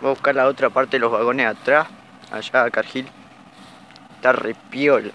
Voy a buscar la otra parte de los vagones atrás, allá a Cargill. Está repiola.